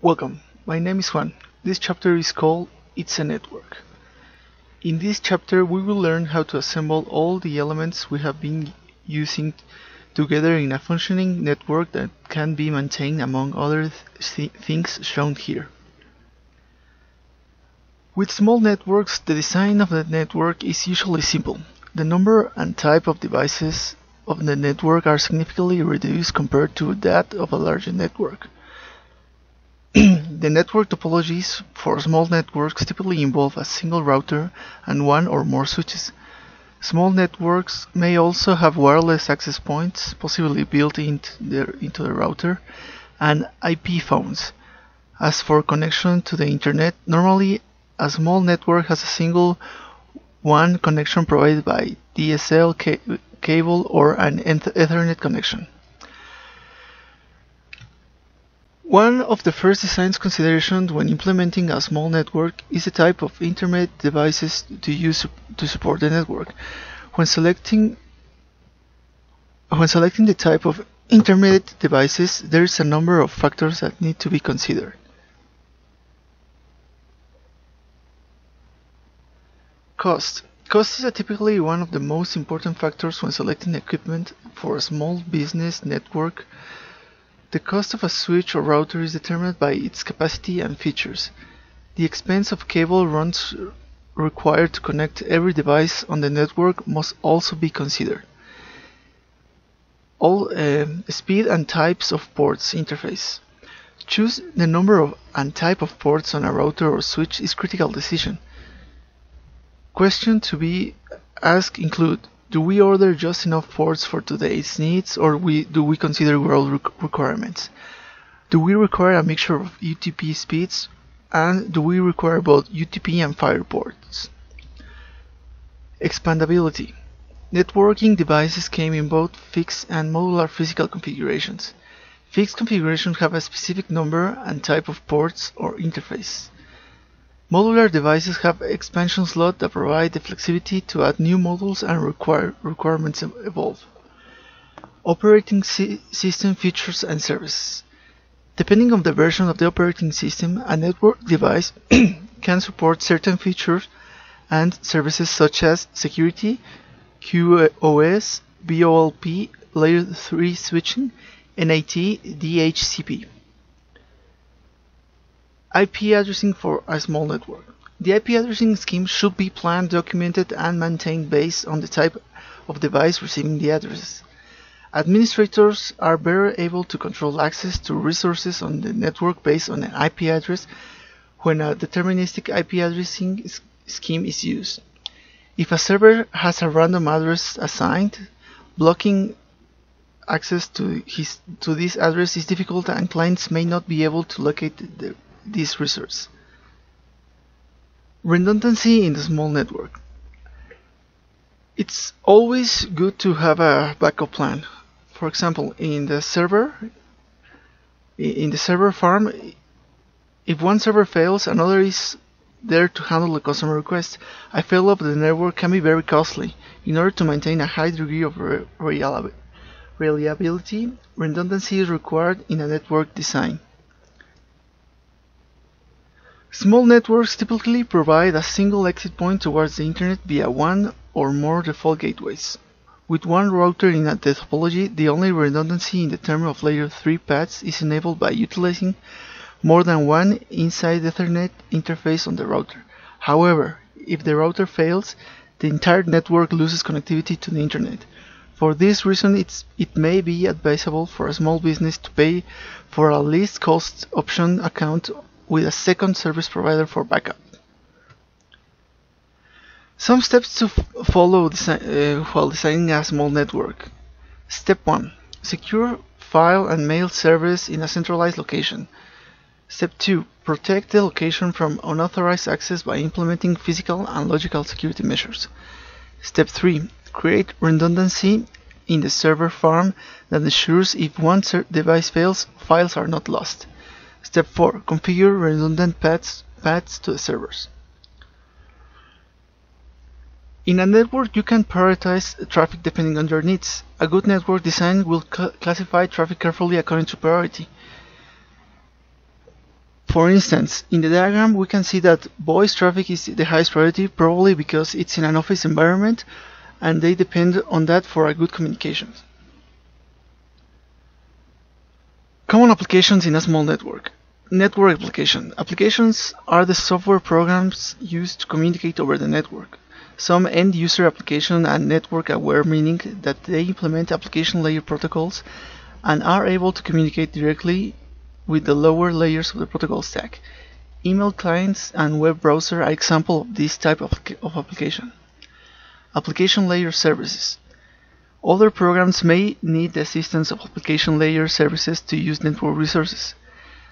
Welcome, my name is Juan. This chapter is called It's a Network. In this chapter we will learn how to assemble all the elements we have been using together in a functioning network that can be maintained among other th things shown here. With small networks, the design of the network is usually simple. The number and type of devices of the network are significantly reduced compared to that of a larger network. the network topologies for small networks typically involve a single router and one or more switches. Small networks may also have wireless access points, possibly built into the, into the router, and IP phones. As for connection to the internet, normally a small network has a single one connection provided by DSL ca cable or an Ethernet connection. One of the first design considerations when implementing a small network is the type of intermediate devices to use to support the network. When selecting when selecting the type of intermediate devices, there is a number of factors that need to be considered. Cost. Cost is typically one of the most important factors when selecting equipment for a small business network the cost of a switch or router is determined by its capacity and features. The expense of cable runs required to connect every device on the network must also be considered. All uh, speed and types of ports interface. Choose the number of and type of ports on a router or switch is critical decision. Questions to be asked include do we order just enough ports for today's needs or we, do we consider world requirements? Do we require a mixture of UTP speeds and do we require both UTP and fiber ports? Expandability. Networking devices came in both fixed and modular physical configurations. Fixed configurations have a specific number and type of ports or interface. Modular devices have expansion slots that provide the flexibility to add new modules and require requirements evolve. Operating si system features and services. Depending on the version of the operating system, a network device can support certain features and services such as security, QoS, VoIP, layer 3 switching, NAT, DHCP. IP addressing for a small network. The IP addressing scheme should be planned, documented, and maintained based on the type of device receiving the addresses. Administrators are better able to control access to resources on the network based on an IP address when a deterministic IP addressing scheme is used. If a server has a random address assigned, blocking access to, his, to this address is difficult and clients may not be able to locate the this resource. Redundancy in the small network. It's always good to have a backup plan. For example, in the server, in the server farm, if one server fails, another is there to handle the customer request. A fail of the network can be very costly. In order to maintain a high degree of reliability, redundancy is required in a network design. Small networks typically provide a single exit point towards the Internet via one or more default gateways. With one router in a topology, the only redundancy in the term of layer 3 paths is enabled by utilizing more than one inside Ethernet interface on the router. However, if the router fails, the entire network loses connectivity to the Internet. For this reason, it may be advisable for a small business to pay for a least cost option account with a second service provider for backup. Some steps to follow uh, while designing a small network. Step 1. Secure file and mail servers in a centralized location. Step 2. Protect the location from unauthorized access by implementing physical and logical security measures. Step 3. Create redundancy in the server farm that ensures if one device fails, files are not lost. Step 4. Configure redundant paths, paths to the servers. In a network, you can prioritize traffic depending on your needs. A good network design will classify traffic carefully according to priority. For instance, in the diagram we can see that voice traffic is the highest priority probably because it's in an office environment and they depend on that for a good communication. Common applications in a small network. Network application. Applications are the software programs used to communicate over the network. Some end user application are network aware meaning that they implement application layer protocols and are able to communicate directly with the lower layers of the protocol stack. Email clients and web browser are example of this type of, of application. Application layer services. Other programs may need the assistance of application layer services to use network resources,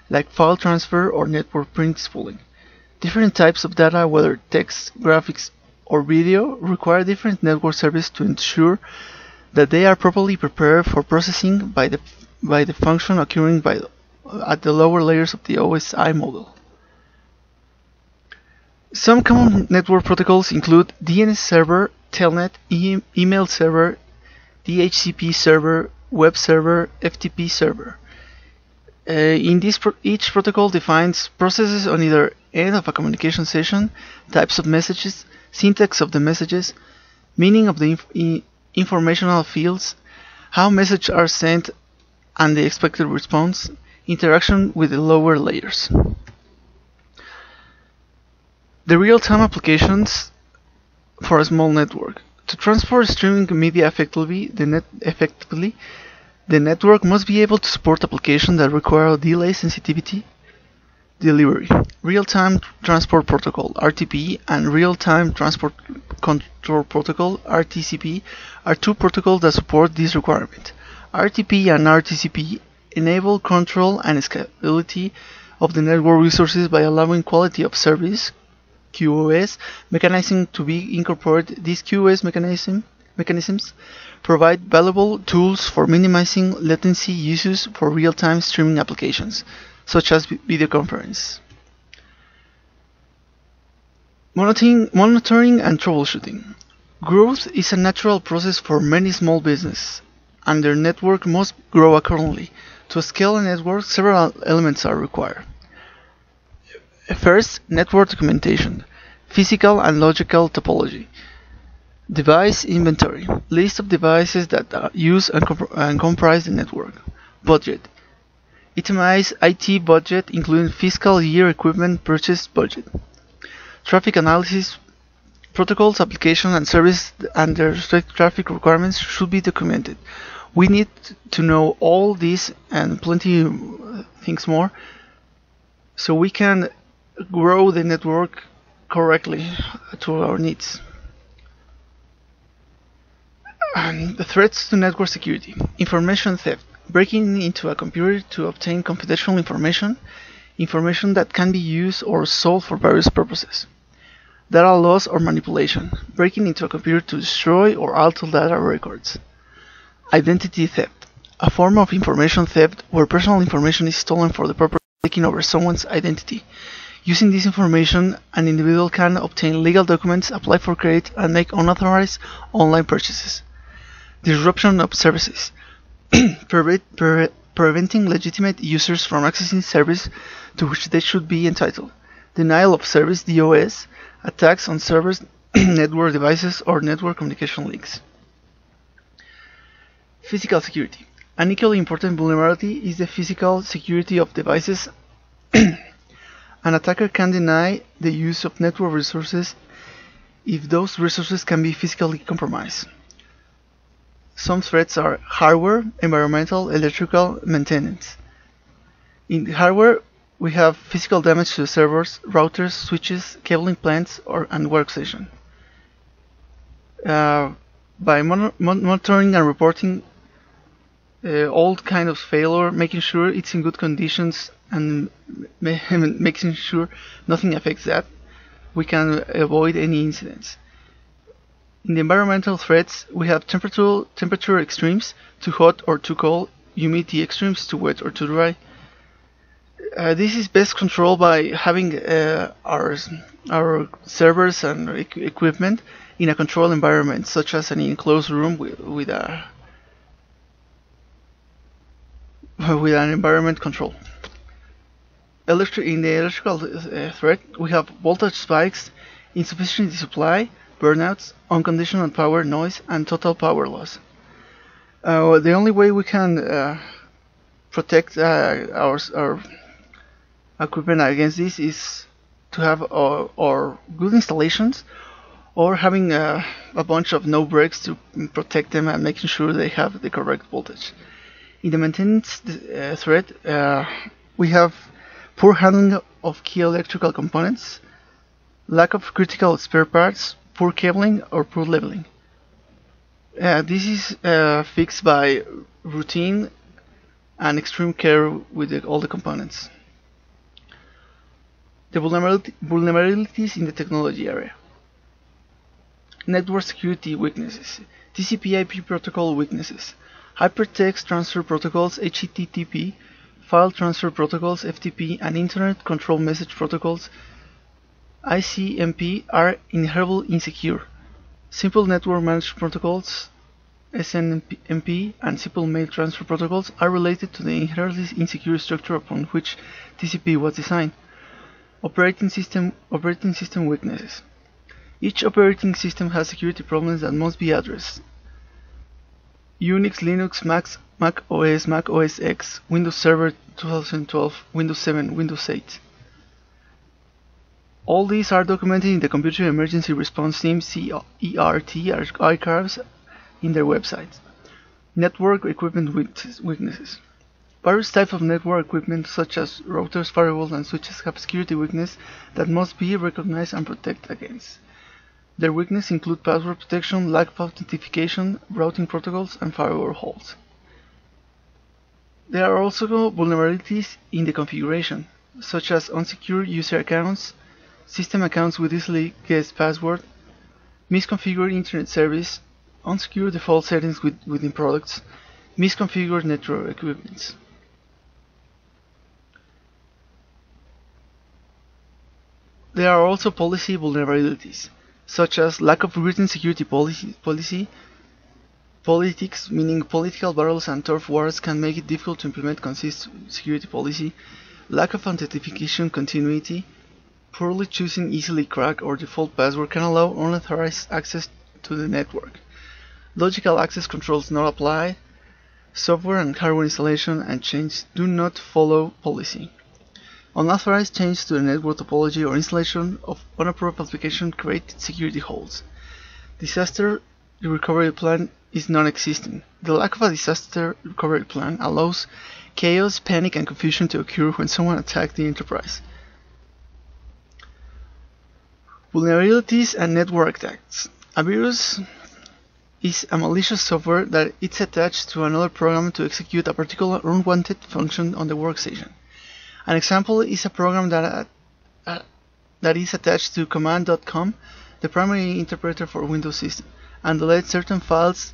like file transfer or network print spooling. Different types of data, whether text, graphics, or video, require different network services to ensure that they are properly prepared for processing by the, by the function occurring by, at the lower layers of the OSI model. Some common network protocols include DNS server, Telnet, e email server, DHCP server, web server, FTP server. Uh, in this, pro each protocol defines processes on either end of a communication session, types of messages, syntax of the messages, meaning of the inf informational fields, how messages are sent and the expected response, interaction with the lower layers. The real-time applications for a small network. To transfer streaming media effectively, the, net effectively, the network must be able to support applications that require delay sensitivity delivery. Real-time Transport Protocol (RTP) and Real-Time Transport Control Protocol (RTCP) are two protocols that support this requirement. RTP and RTCP enable control and scalability of the network resources by allowing quality of service QoS mechanism to be incorporated. This QoS mechanism, mechanisms provide valuable tools for minimizing latency uses for real-time streaming applications, such as video conference. Monitoring, monitoring and troubleshooting. Growth is a natural process for many small businesses, and their network must grow accordingly. To scale a network, several elements are required. First, network documentation, physical and logical topology. Device inventory, list of devices that use and, comp and comprise the network. Budget, itemize IT budget including fiscal year equipment purchase budget. Traffic analysis, protocols, application, and service and their strict traffic requirements should be documented. We need to know all these and plenty things more so we can grow the network correctly to our needs. The threats to network security. Information theft. Breaking into a computer to obtain confidential information, information that can be used or sold for various purposes. Data loss or manipulation. Breaking into a computer to destroy or alter data records. Identity theft. A form of information theft where personal information is stolen for the purpose of taking over someone's identity. Using this information, an individual can obtain legal documents, apply for credit, and make unauthorized online purchases. Disruption of services. Pre pre preventing legitimate users from accessing service to which they should be entitled. Denial of service DOS. Attacks on servers, network devices, or network communication links. Physical security. An equally important vulnerability is the physical security of devices. An attacker can deny the use of network resources if those resources can be physically compromised. Some threats are hardware, environmental, electrical, maintenance. In hardware, we have physical damage to servers, routers, switches, cabling plants, or and workstation. Uh, by mon monitoring and reporting uh, all kind of failure, making sure it's in good conditions and making sure nothing affects that, we can avoid any incidents. In the environmental threats, we have temperature, temperature extremes, too hot or too cold, humidity extremes, too wet or too dry. Uh, this is best controlled by having uh, our, our servers and equipment in a controlled environment, such as an enclosed room with, with a with an environment control. electri in the electrical uh, threat, we have voltage spikes, insufficient supply, burnouts, unconditional power, noise, and total power loss. Uh, the only way we can uh, protect uh, our, our equipment against this is to have our, our good installations or having a, a, bunch of no breaks to protect them and making sure they have the correct voltage. In the maintenance uh, thread, uh, we have poor handling of key electrical components, lack of critical spare parts, poor cabling, or poor leveling. Uh, this is uh, fixed by routine and extreme care with the, all the components. The vulnerabilities in the technology area. Network security weaknesses. TCP/IP protocol weaknesses. Hypertext transfer protocols HTTP, file transfer protocols FTP, and Internet control message protocols ICMP are inherently insecure. Simple network management protocols SNMP and simple mail transfer protocols are related to the inherently insecure structure upon which TCP was designed. Operating system operating system weaknesses. Each operating system has security problems that must be addressed. Unix, Linux, Mac, Mac OS, Mac OS X, Windows Server 2012, Windows 7, Windows 8. All these are documented in the Computer Emergency Response Team CERT archives in their website. Network equipment weaknesses. Various types of network equipment such as routers, firewalls, and switches have security weaknesses that must be recognized and protected against. Their weaknesses include password protection, lack of authentication, routing protocols, and firewall holes. There are also vulnerabilities in the configuration, such as unsecured user accounts, system accounts with easily guessed password, misconfigured internet service, unsecure default settings with, within products, misconfigured network equipment. There are also policy vulnerabilities, such as lack of written security policy, policy politics, meaning political battles and turf wars can make it difficult to implement consistent security policy, lack of authentication continuity, poorly choosing easily crack or default password can allow unauthorized access to the network. Logical access controls not apply. Software and hardware installation and change do not follow policy. Unauthorized change to the network topology or installation of unapproved application create security holes. Disaster recovery plan is non-existent. The lack of a disaster recovery plan allows chaos, panic, and confusion to occur when someone attacks the enterprise. Vulnerabilities and network attacks. A virus is a malicious software that is attached to another program to execute a particular unwanted function on the workstation. An example is a program that, uh, uh, that is attached to command.com, the primary interpreter for Windows system, and deletes certain files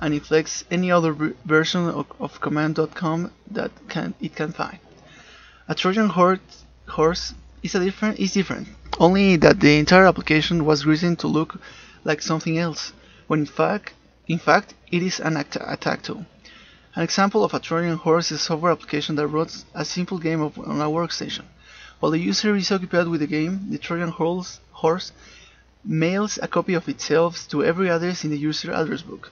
and inflicts any other version of, of command.com that can, it can find. A Trojan horse is, a different, is different, only that the entire application was written to look like something else when in fact, in fact it is an attack tool. An example of a Trojan horse is a software application that runs a simple game on a workstation. While the user is occupied with the game, the Trojan horse, mails a copy of itself to every address in the user address book.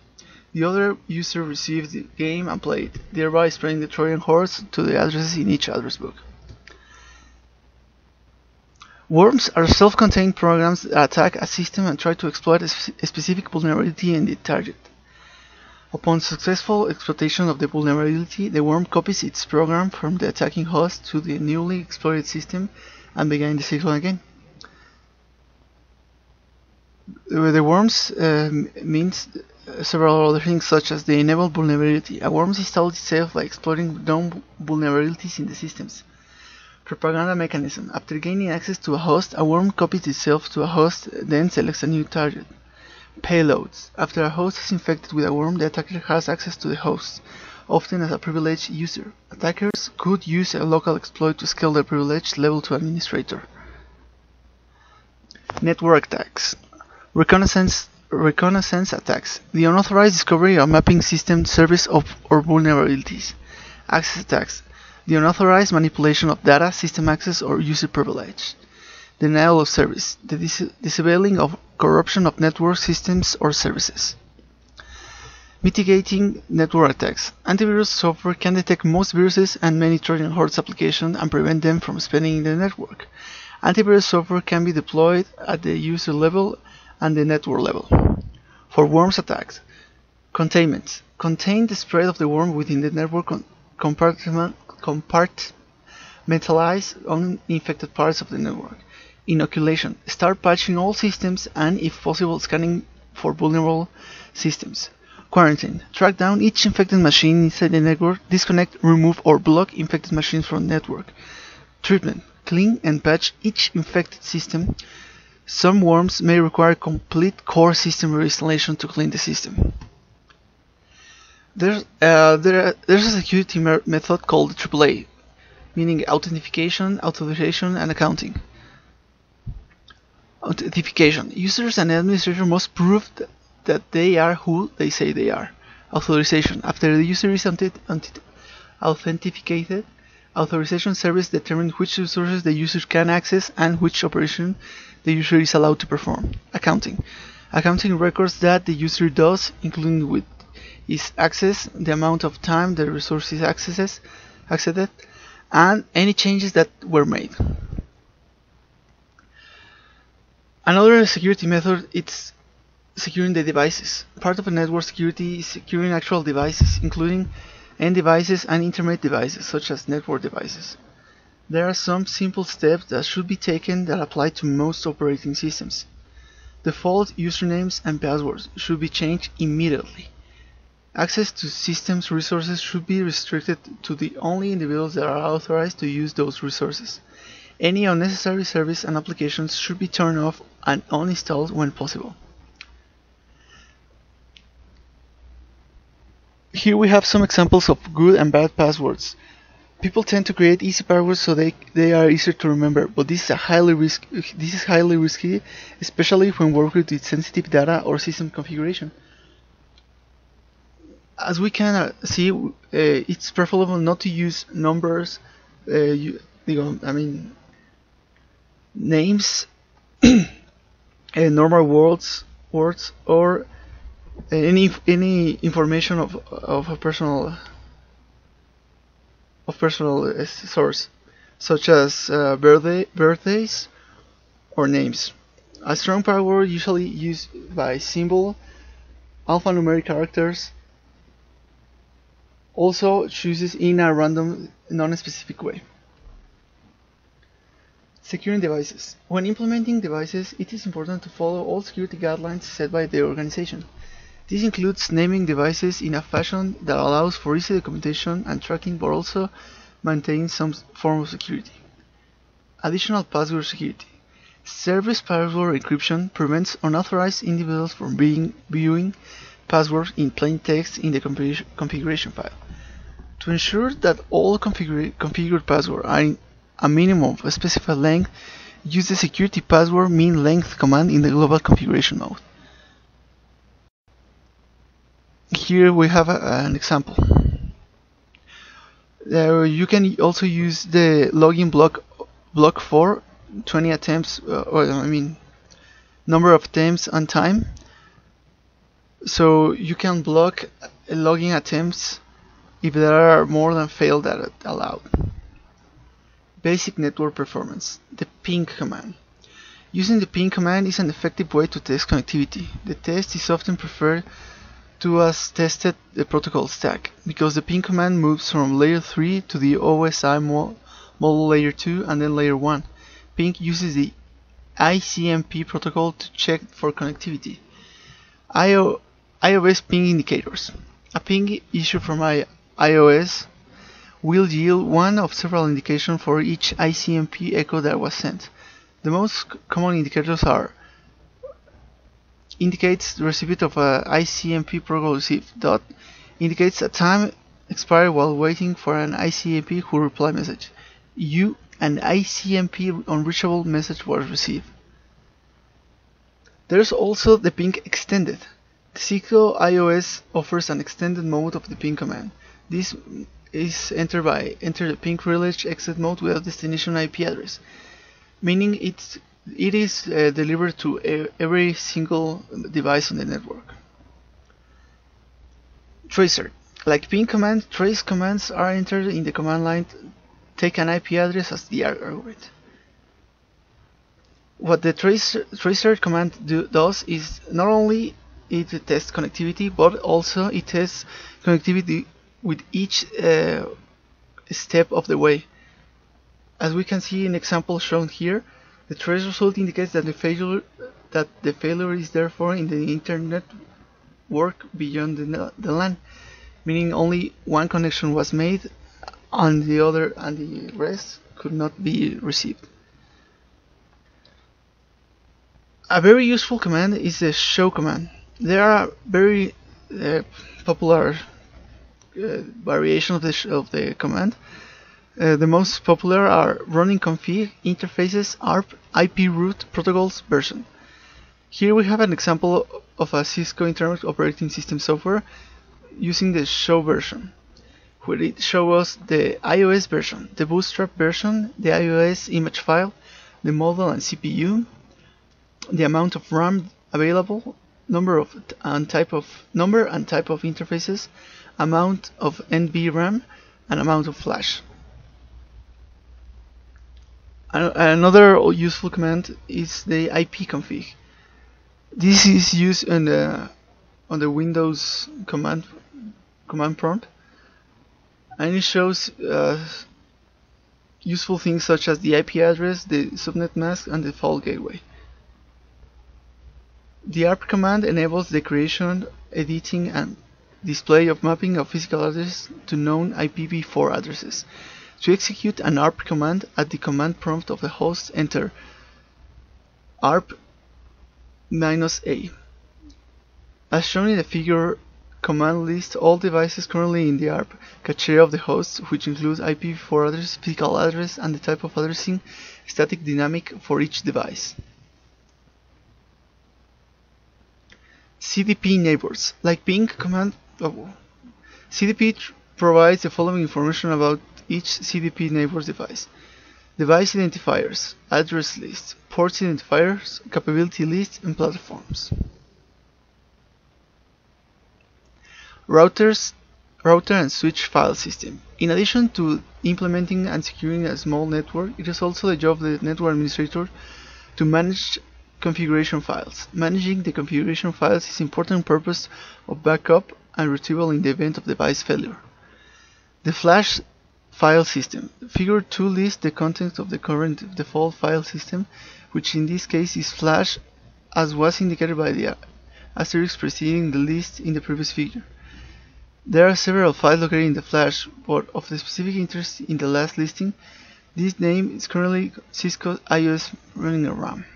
The other user receives the game and plays it, thereby spreading the Trojan horse to the addresses in each address book. Worms are self-contained programs that attack a system and try to exploit a, specific vulnerability in the target. Upon successful exploitation of the vulnerability, the worm copies its program from the attacking host to the newly exploited system and begins the cycle again. The worms uh, means several other things such as the enable vulnerability. A worm installs itself by exploiting known vulnerabilities in the systems. Propaganda mechanism. After gaining access to a host, a worm copies itself to a host, then selects a new target. Payloads. After a host is infected with a worm, the attacker has access to the host, often as a privileged user. Attackers could use a local exploit to scale their privilege level to administrator. Network attacks. Reconnaissance reconnaissance attacks. The unauthorized discovery or mapping system service of or vulnerabilities. Access attacks. The unauthorized manipulation of data, system access, or user privilege. Denial of service, the dis disabling of corruption of network systems or services. Mitigating network attacks. Antivirus software can detect most viruses and many Trojan horse applications and prevent them from in the network. Antivirus software can be deployed at the user level and the network level. For worms attacks, containment. Contain the spread of the worm within the network compartment, compartmentalize uninfected parts of the network. Inoculation. Start patching all systems and, if possible, scanning for vulnerable systems. Quarantine. Track down each infected machine inside the network, disconnect, remove, or block infected machines from the network. Treatment. Clean and patch each infected system. Some worms may require complete core system reinstallation to clean the system. There's, uh, there, there's a security method called AAA, meaning authentication, authorization, and accounting. Authentication. Users and administrators must prove that they are who they say they are. Authorization. After the user is authenticated, authorization service determines which resources the user can access and which operation the user is allowed to perform. Accounting. Accounting records that the user does, including with its access, the amount of time the resource is accessed, accessed, and any changes that were made. Another security method is securing the devices. Part of network security is securing actual devices, including end devices and intermediate devices, such as network devices. There are some simple steps that should be taken that apply to most operating systems. Default usernames and passwords should be changed immediately. Access to systems resources should be restricted to the only individuals that are authorized to use those resources. Any unnecessary service and applications should be turned off and uninstalled when possible. Here we have some examples of good and bad passwords. People tend to create easy passwords so they, they are easier to remember, but this is a highly risk this is highly risky, especially when working with sensitive data or system configuration. As we can uh, see, uh, it's preferable not to use numbers. Uh, you, you know, I mean, names, normal words, words, or any any information of of a personal of personal source, such as uh, birthday birthdays or names. A strong password usually used by symbol, alphanumeric characters. Also chooses in a random, non-specific way. Securing devices. When implementing devices, it is important to follow all security guidelines set by the organization. This includes naming devices in a fashion that allows for easy documentation and tracking but also maintains some form of security. Additional password security. Service password encryption prevents unauthorized individuals from being, viewing passwords in plain text in the configuration file. To ensure that all configure, configured passwords are a minimum of a specified length, use the security password min length command in the global configuration mode. here we have a, an example. Uh, you can also use the login block block for 20 attempts, uh, or I mean, number of attempts on time. So you can block login attempts if there are more than failed that allowed. Basic network performance. The ping command. Using the ping command is an effective way to test connectivity. The test is often preferred to has tested the protocol stack, because the ping command moves from layer 3 to the OSI mo model layer 2 and then layer 1. Ping uses the ICMP protocol to check for connectivity. IO iOS ping indicators. A ping issued from I iOS will yield one of several indications for each ICMP echo that was sent. The most common indicators are indicates the receipt of a ICMP protocol received. Dot indicates a time expired while waiting for an ICMP who reply message. U an ICMP unreachable message was received. There is also the ping extended. Cisco iOS offers an extended mode of the ping command. This is entered by enter the ping privilege exit mode without destination IP address, meaning it's it is uh, delivered to every single device on the network. Tracer. Like ping command, trace commands are entered in the command line take an IP address as the argument. What the tracer, tracer command do, does is not only it tests connectivity, but also it tests connectivity with each uh, step of the way. As we can see in example shown here, the trace result indicates that the failure that the failure is therefore in the internet work beyond the, the LAN, meaning only one connection was made and the other and the rest could not be received. A very useful command is the show command. There are very uh, popular uh, variations of the, of the command. Uh, the most popular are running config, interfaces, ARP, IP route, protocols, version. Here we have an example of a Cisco Internet Operating System software using the show version, where it shows us the iOS version, the Bootstrap version, the iOS image file, the model and CPU, the amount of RAM available, number of and type of number and type of interfaces, amount of NV RAM, and amount of flash. Another useful command is the IP config. This is used on the on the Windows command command prompt, and it shows uh, useful things such as the IP address, the subnet mask, and the fault gateway. The ARP command enables the creation, editing, and display of mapping of physical addresses to known IPv4 addresses. To execute an ARP command at the command prompt of the host, enter ARP "-a". As shown in the figure, command lists all devices currently in the ARP cache of the host, which includes IPv4 address, physical address, and the type of addressing, static dynamic for each device. CDP neighbors. Like ping command, CDP provides the following information about each CDP neighbors device. Device identifiers, address list, ports identifiers, capability list, and platforms. Routers, router and switch file system. In addition to implementing and securing a small network, it is also the job of the network administrator to manage configuration files. Managing the configuration files is important purpose of backup and retrieval in the event of device failure. The flash file system. Figure 2 lists the contents of the current default file system, which in this case is flash as was indicated by the asterisk preceding the list in the previous figure. There are several files located in the flash, but of the specific interest in the last listing, this name is currently Cisco iOS running RAM.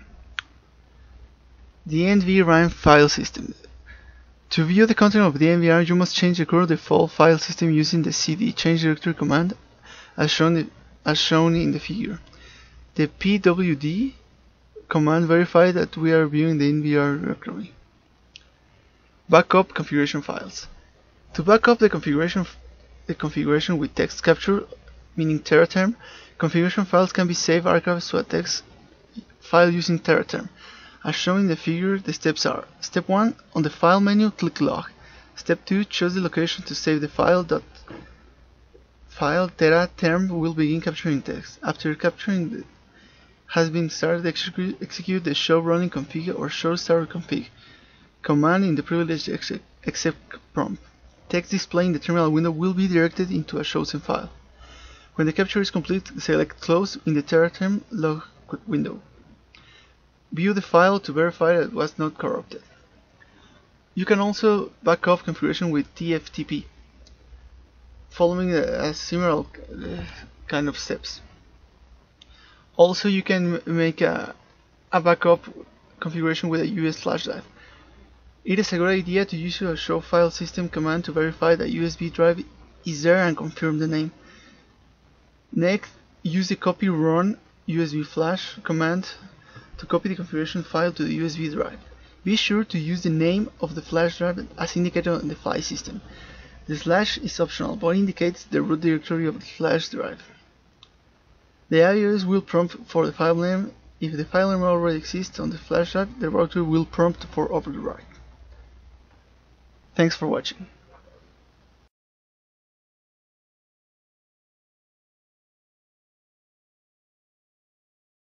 The NVRAM file system. To view the content of the NVRAM, you must change the current default file system using the cd change directory command as shown, as shown in the figure. The pwd command verifies that we are viewing the NVR directory. Backup configuration files. To back up the configuration, the configuration with text capture, meaning teraterm, configuration files can be saved archived to a text file using teraterm. As shown in the figure, the steps are Step 1. On the File menu, click Log. Step 2. Choose the location to save the file. Dot file teraterm will begin capturing text. After capturing the, has been started, execute, the show running config or show start config command in the privileged exec prompt. Text display in the terminal window will be directed into a chosen file. When the capture is complete, select Close in the teraterm log window. View the file to verify that it was not corrupted. You can also back off configuration with TFTP, following a, similar uh, kind of steps. Also, you can make a, a backup configuration with a US flash drive. It is a great idea to use a show file system command to verify that USB drive is there and confirm the name. Next, use the copy run USB flash command to copy the configuration file to the USB drive. Be sure to use the name of the flash drive as indicated on the file system. The slash is optional but indicates the root directory of the flash drive. The IOS will prompt for the file name. If the file name already exists on the flash drive, the router will prompt for overwrite. Thanks for watching.